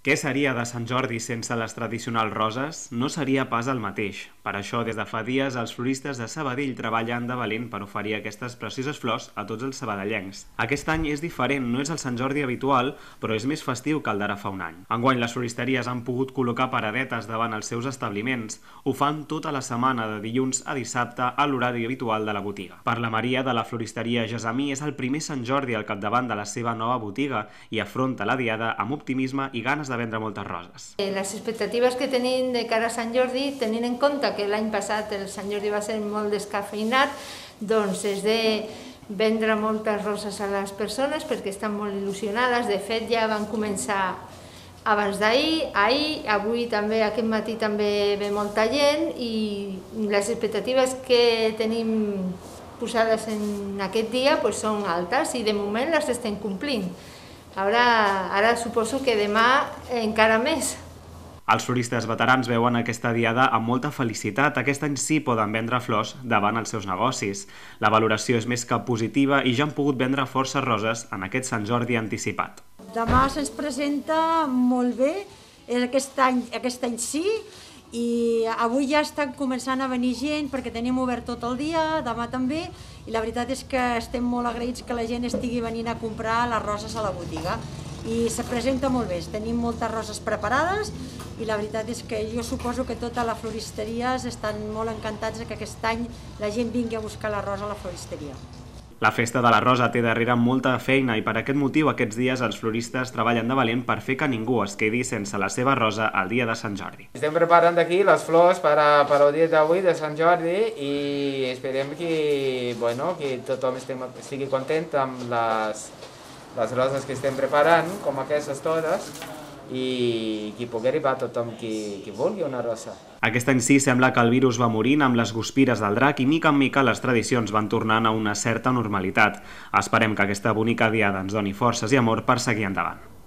Què seria de Sant Jordi sense les tradicionals roses? No seria pas el mateix. Per això, des de fa dies, els floristes de Sabadell treballen de valent per oferir aquestes precioses flors a tots els sabadellencs. Aquest any és diferent, no és el Sant Jordi habitual, però és més festiu que el d'ara fa un any. Enguany, les floristeries han pogut col·locar paradetes davant els seus establiments. Ho fan tota la setmana, de dilluns a dissabte, a l'horari habitual de la botiga. Per la Maria de la floristeria Gesamí és el primer Sant Jordi al capdavant de la seva nova botiga i afronta la diada amb optimisme i ganes de vendre moltes roses. Eh, les expectatives que tenim de cara a Sant Jordi, tenint en compte que l'any passat el Sant Jordi va ser molt descafeinat, doncs és de vendre moltes roses a les persones perquè estan molt il·lusionades. De fet, ja van començar abans d'ahir, ahir, avui també, aquest matí també ve molta gent i les expectatives que tenim posades en aquest dia pues, són altes i de moment les estem complint. Ara, ara suposo que demà encara més. Els floristes veterans veuen aquesta diada amb molta felicitat. Aquest any sí poden vendre flors davant els seus negocis. La valoració és més que positiva i ja han pogut vendre força roses en aquest Sant Jordi anticipat. Demà se'ns presenta molt bé, aquest any, aquest any sí, i avui ja estan començant a venir gent perquè tenim obert tot el dia, demà també, i la veritat és que estem molt agraïts que la gent estigui venint a comprar les roses a la botiga i se presenta molt bé, tenim moltes roses preparades i la veritat és que jo suposo que tota la floristeries estan molt encantats que aquest any la gent vingui a buscar la rosa a la floristeria. La Festa de la Rosa té darrere molta feina i per aquest motiu aquests dies els floristes treballen de valent per fer que ningú es quedi sense la seva rosa el dia de Sant Jordi. Estem preparant aquí les flors per, a, per al dia d'avui de Sant Jordi i esperem que, bueno, que tothom estigui content amb les, les roses que estem preparant, com aquestes totes, i qui pugui arribar tothom qui, qui vulgui una rosa. Aquest any sí sembla que el virus va morint amb les guspires del drac i mica en mica les tradicions van tornant a una certa normalitat. Esperem que aquesta bonica diada ens doni forces i amor per seguir endavant.